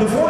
do 49.